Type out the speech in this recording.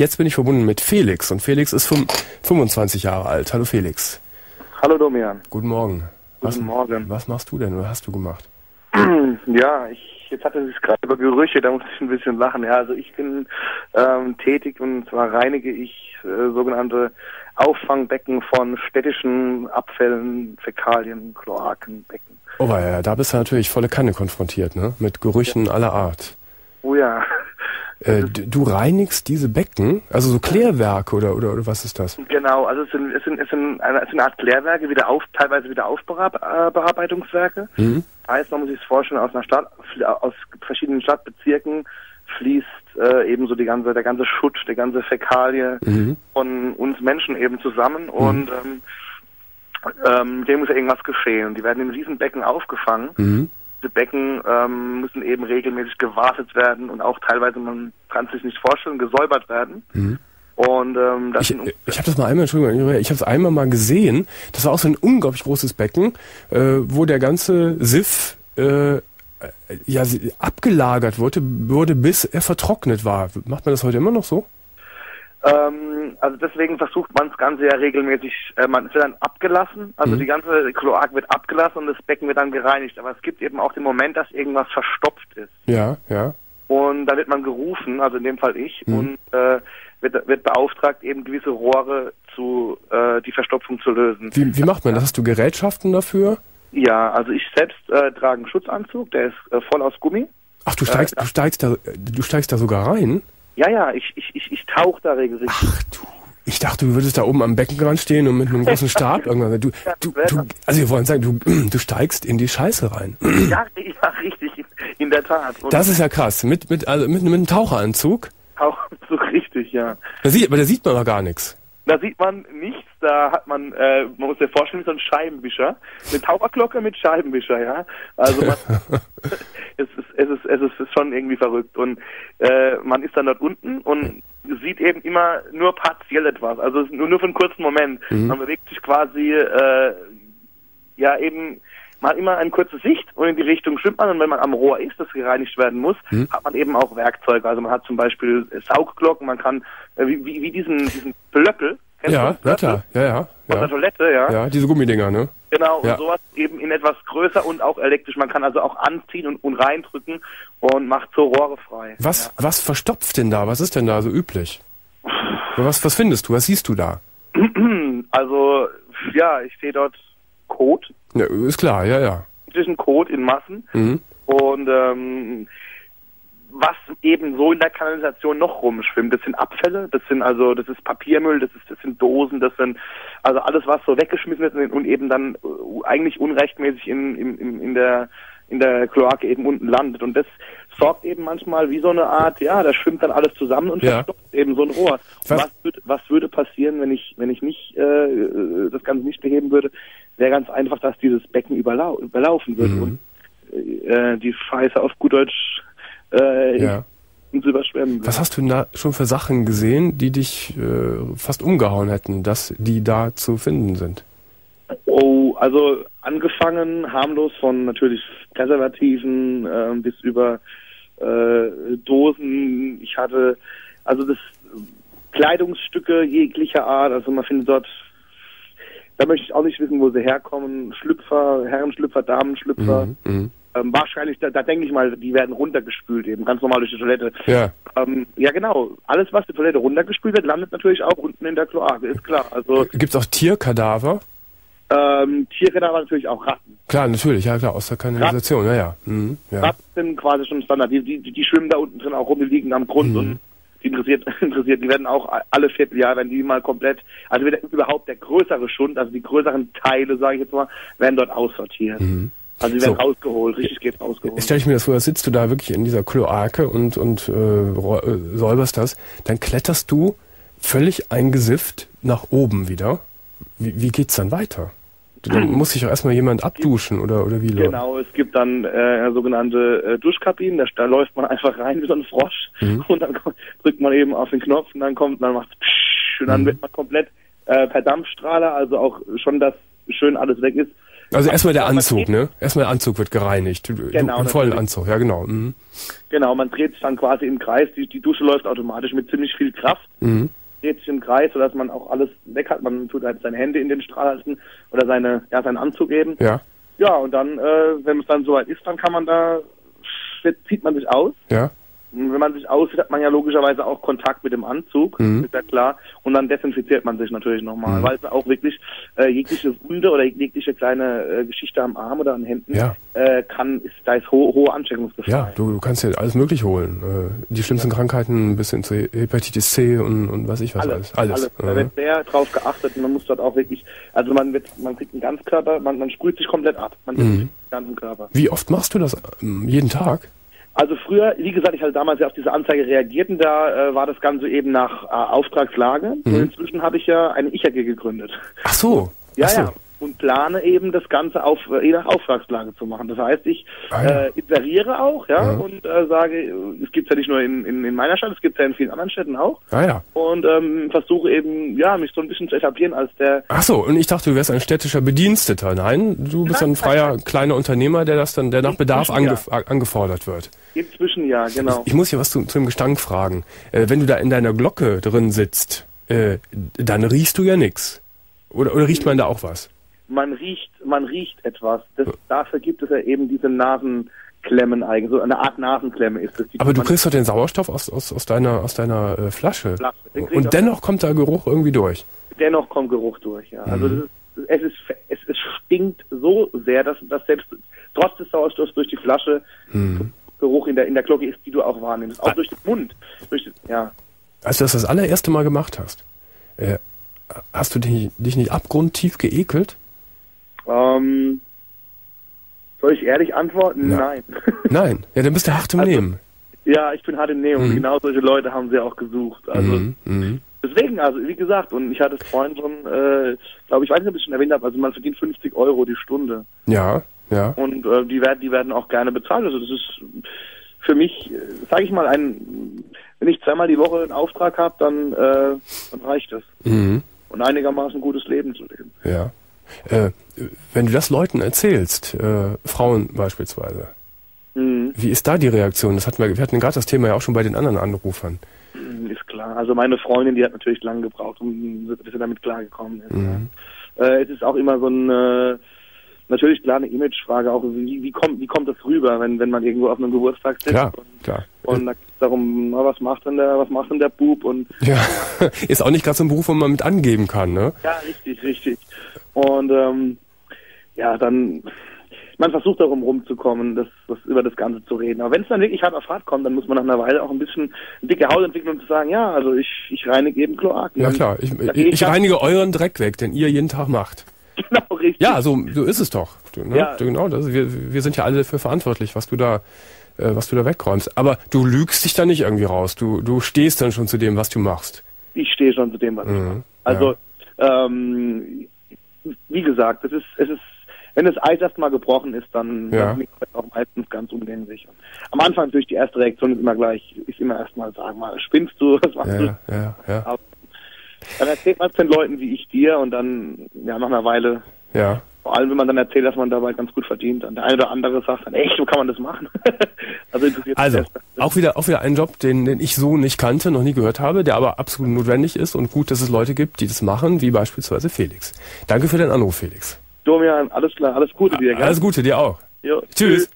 Jetzt bin ich verbunden mit Felix und Felix ist 25 Jahre alt. Hallo Felix. Hallo Domian. Guten Morgen. Was, Guten Morgen. Was machst du denn oder hast du gemacht? Ja, ich jetzt hatte es gerade über Gerüche, da muss ich ein bisschen lachen. Ja, also ich bin ähm, tätig und zwar reinige ich äh, sogenannte Auffangbecken von städtischen Abfällen, Fäkalien, Kloakenbecken. Oh ja, da bist du natürlich volle Kanne konfrontiert, ne? Mit Gerüchen ja. aller Art. Oh ja. Äh, du reinigst diese Becken, also so Klärwerke oder, oder, oder was ist das? Genau, also es sind, es sind, es sind, eine, es sind eine Art Klärwerke, wieder auf, teilweise wieder Aufbearbeitungswerke. Mhm. Heißt, man muss sich das vorstellen, aus einer Stadt, aus verschiedenen Stadtbezirken fließt äh, eben so die ganze, der ganze Schutt, der ganze Fäkalie mhm. von uns Menschen eben zusammen mhm. und ähm, ähm, dem muss ja irgendwas geschehen. Die werden in Riesenbecken aufgefangen. Mhm diese Becken ähm, müssen eben regelmäßig gewartet werden und auch teilweise, man kann sich nicht vorstellen, gesäubert werden. Mhm. Und ähm, das ich, ich habe das mal einmal, Entschuldigung, ich habe es einmal mal gesehen. Das war auch so ein unglaublich großes Becken, äh, wo der ganze Siff äh, ja abgelagert wurde, wurde, bis er vertrocknet war. Macht man das heute immer noch so? Ähm, also deswegen versucht man das Ganze ja regelmäßig, äh, man wird dann abgelassen, also mhm. die ganze Kloak wird abgelassen und das Becken wird dann gereinigt. Aber es gibt eben auch den Moment, dass irgendwas verstopft ist. Ja, ja. Und da wird man gerufen, also in dem Fall ich, mhm. und äh, wird, wird beauftragt, eben gewisse Rohre zu äh, die Verstopfung zu lösen. Wie, wie macht man das? Hast du Gerätschaften dafür? Ja, also ich selbst äh, trage einen Schutzanzug, der ist äh, voll aus Gummi. Ach, du steigst, äh, du steigst da, du steigst da sogar rein? Ja, ja, ich, ich, ich, ich tauche da regelmäßig. Ach du. Ich dachte, du würdest da oben am Beckenrand stehen und mit einem großen Stab irgendwann. Du, du, du, also wir wollen sagen, du, du steigst in die Scheiße rein. Ja, ja richtig, in der Tat. Und das ist ja krass. Mit, mit, also mit, mit einem Taucheranzug? Taucheranzug, richtig, ja. Da sieht, aber da sieht man doch gar nichts. Da sieht man nichts, da hat man, äh, man muss sich vorstellen, so ein Scheibenwischer. Eine Taucherglocke mit Scheibenwischer, ja. Also man, es, ist, es, ist, es ist schon irgendwie verrückt. Und äh, man ist dann dort unten und sieht eben immer nur partiell etwas, also nur, nur für einen kurzen Moment. Mhm. Man bewegt sich quasi äh, ja eben man hat immer eine kurze Sicht und in die Richtung schwimmt man und wenn man am Rohr ist, das gereinigt werden muss, mhm. hat man eben auch Werkzeuge. Also man hat zum Beispiel Saugglocken, man kann äh, wie, wie, wie diesen, diesen Blöckel, ja, ja, klar. Ja, ja. Von der Toilette, ja. Ja, diese Gummidinger, ne? Genau, ja. und sowas eben in etwas größer und auch elektrisch. Man kann also auch anziehen und, und reindrücken und macht so Rohre frei. Was, ja. was verstopft denn da? Was ist denn da so üblich? was, was findest du? Was siehst du da? Also, ja, ich sehe dort Kot. Ja, ist klar, ja, ja. Zwischen Kot in Massen. Mhm. Und ähm, was eben so in der Kanalisation noch rumschwimmt. Das sind Abfälle, das sind also, das ist Papiermüll, das ist, das sind Dosen, das sind also alles, was so weggeschmissen wird und eben dann äh, eigentlich unrechtmäßig in, in, in der in der Kloake eben unten landet. Und das sorgt eben manchmal wie so eine Art, ja, da schwimmt dann alles zusammen und ja. eben so ein Rohr. Was, was, würd, was würde passieren, wenn ich, wenn ich nicht äh, äh, das Ganze nicht beheben würde? Wäre ganz einfach, dass dieses Becken überlau überlaufen würde mhm. und äh, die Scheiße auf gut Deutsch äh, ja. zu überschwemmen. Was hast du da schon für Sachen gesehen, die dich äh, fast umgehauen hätten, dass die da zu finden sind? Oh, also angefangen harmlos von natürlich Präservativen äh, bis über äh, Dosen. Ich hatte also das Kleidungsstücke jeglicher Art. Also man findet dort, da möchte ich auch nicht wissen, wo sie herkommen. Schlüpfer, Herrenschlüpfer, Damenschlüpfer. Mhm, mh. Ähm, wahrscheinlich, da, da denke ich mal, die werden runtergespült eben, ganz normal durch die Toilette. Ja. Ähm, ja, genau. Alles, was die Toilette runtergespült wird, landet natürlich auch unten in der Kloake, ist klar. Also Gibt es auch Tierkadaver? Ähm, Tierkadaver natürlich auch Ratten. Klar, natürlich, ja klar, aus der Kanalisation, ja, ja. Mhm, ja. Ratten sind quasi schon Standard. Die, die, die schwimmen da unten drin auch rum, die liegen am Grund mhm. und die interessiert, interessiert, die werden auch alle Vierteljahr, wenn die mal komplett, also überhaupt der größere Schund, also die größeren Teile, sage ich jetzt mal, werden dort aussortiert. Mhm. Also die werden so. rausgeholt, richtig geht rausgeholt. Stell ich mir das vor, sitzt du da wirklich in dieser Kloake und, und äh, äh, säuberst das, dann kletterst du völlig eingesifft nach oben wieder. Wie, wie geht's dann weiter? Dann muss sich auch erstmal jemand abduschen oder, oder wie? Genau, es gibt dann äh, sogenannte äh, Duschkabinen, da, da läuft man einfach rein wie so ein Frosch mhm. und dann drückt man eben auf den Knopf und dann kommt, dann macht und dann mhm. wird man komplett äh, per Dampfstrahler, also auch schon, dass schön alles weg ist, Also erstmal der Anzug, ne? Erstmal der Anzug wird gereinigt. Genau, im vollen. Anzug, ja genau. Mhm. Genau, man dreht sich dann quasi im Kreis. Die, die Dusche läuft automatisch mit ziemlich viel Kraft. Mhm. Dreht sich im Kreis, sodass man auch alles weg hat. Man tut halt seine Hände in den Strahl halten oder seine, ja, seinen Anzug eben. Ja, Ja, und dann, äh, wenn es dann soweit ist, dann kann man da, zieht man sich aus. ja. Wenn man sich aussieht, hat man ja logischerweise auch Kontakt mit dem Anzug, Mhm. ist ja klar. Und dann desinfiziert man sich natürlich nochmal, Mhm. weil es auch wirklich äh, jegliche Wunde oder jegliche kleine äh, Geschichte am Arm oder an Händen Ja. äh, kann, ist, da ist ho hohe Ansteckungsgefahr. Ja, du, du kannst dir alles möglich holen. Äh, die schlimmsten Krankheiten bis hin zu Hepatitis C und, und was ich was alles, alles. alles. Da Mhm. wird sehr drauf geachtet und man muss dort auch wirklich, also man wird, man kriegt einen Ganzkörper, man, man sprüht sich komplett ab, man Mhm. mhm. den ganzen Körper. Wie oft machst du das? Ähm, Jeden Tag? Also früher, wie gesagt, ich hatte damals ja auf diese Anzeige reagiert und da äh, war das Ganze eben nach äh, Auftragslage. Und Mhm. inzwischen habe ich ja eine Ich-AG gegründet. Ach so. Ja, Ach so. ja. Und plane eben das Ganze auf äh, je nach Auftragslage zu machen. Das heißt, ich Ah, ja. äh, iteriere auch, ja, Ja. und äh, sage, es gibt ja nicht nur in, in, in meiner Stadt, es gibt ja in vielen anderen Städten auch. Ah ja. Und ähm, versuche eben, ja, mich so ein bisschen zu etablieren als der Ach so, und ich dachte, du wärst ein städtischer Bediensteter. Nein, du bist Nein, ein freier kleiner Unternehmer, der das dann, der nach Bedarf angef angefordert wird. inzwischen ja, genau. Ich muss hier was zu, zu dem Gestank fragen. Äh, wenn du da in deiner Glocke drin sitzt, äh, dann riechst du ja nix. Oder, oder riecht man da auch was? Man riecht, man riecht etwas. Das, dafür gibt es ja eben diese Nasenklemmen eigentlich. So eine Art Nasenklemme ist das. Aber du kriegst doch den Sauerstoff aus, aus, aus deiner, aus deiner äh, Flasche. Flasche. Den Und dennoch kommt da Geruch irgendwie durch. dennoch kommt Geruch durch. Ja. Also Mhm. das ist, es ist, es, es stinkt so sehr, dass, dass selbst trotz des Sauerstoffs durch die Flasche Mhm. Geruch in der in der Glocke ist, die du auch wahrnimmst. Auch durch den Mund. Durch ja. Als du das das allererste Mal gemacht hast, äh, hast du dich, dich nicht abgrundtief geekelt? Ähm, soll ich ehrlich antworten? Ja. Nein. Nein. Ja, dann bist du hart im Also- Nehmen. ja, ich bin hart im und Mhm. genau solche Leute haben sie auch gesucht. Also Mhm. Mhm. Deswegen, also wie gesagt, und ich hatte es vorhin schon, äh, glaube ich, weiß nicht, ob ich es schon erwähnt habe, also man verdient 50 Euro die Stunde. Ja, ja. Und äh, die werden, die werden auch gerne bezahlt. Also das ist für mich, sage ich mal, ein, wenn ich zweimal die Woche einen Auftrag habe, dann, äh, dann reicht das. Mhm. Und einigermaßen gutes Leben zu leben. Ja. Äh, wenn du das Leuten erzählst, äh, Frauen beispielsweise, Mhm. wie ist da die Reaktion? Das hatten wir, wir hatten gerade das Thema ja auch schon bei den anderen Anrufern. Ist klar. Also meine Freundin, die hat natürlich lange gebraucht, um bis sie damit klargekommen ist. Mhm. Äh, es ist auch immer so ein äh, natürlich klar eine Imagefrage, auch wie, wie kommt wie kommt das rüber, wenn wenn man irgendwo auf einem Geburtstag sitzt Klar, und, klar. und da darum, na, was macht denn der was macht denn der Bub und Ja, ist auch nicht gerade so ein Beruf, wo man mit angeben kann, ne? ja richtig richtig und ähm, ja dann man versucht darum rumzukommen, das, das über das Ganze zu reden. Aber wenn es dann wirklich hart auf hart kommt, dann muss man nach einer Weile auch ein bisschen dicke Haut entwickeln und zu sagen, ja, also ich, ich reinige eben Kloaken. Ja klar, ich, ich, ich reinige euren Dreck weg, den ihr jeden Tag macht. Genau, richtig. Ja, so, so ist es doch. Du, ne? Ja. du, genau, das, wir, wir sind ja alle dafür verantwortlich, was du da, äh, was du da wegräumst. Aber du lügst dich da nicht irgendwie raus. Du, du stehst dann schon zu dem, was du machst. ich stehe schon zu dem, was ich Mhm, mache. Also, ähm, wie gesagt, es ist, es ist, wenn das Eis erstmal gebrochen ist, dann, Ja. bin ich auch meistens ganz umgänglich. Und am Anfang natürlich die erste Reaktion ist immer gleich, ist immer erstmal sagen mal, spinnst du, was machst du? Ja, ja, ja, Aber Dann erzählt man es den Leuten wie ich dir und dann, ja, nach einer Weile, ja. vor allem wenn man dann erzählt, dass man dabei ganz gut verdient, dann der eine oder andere sagt dann, echt, so kann man das machen? also interessiert Also, auch wieder, auch wieder ein Job, den, den ich so nicht kannte, noch nie gehört habe, der aber absolut notwendig ist und gut, dass es Leute gibt, die das machen, wie beispielsweise Felix. Danke für den Anruf, Felix. Domian, alles klar, alles Gute dir, gell? Alles Gute dir auch. Jo, Tschüss.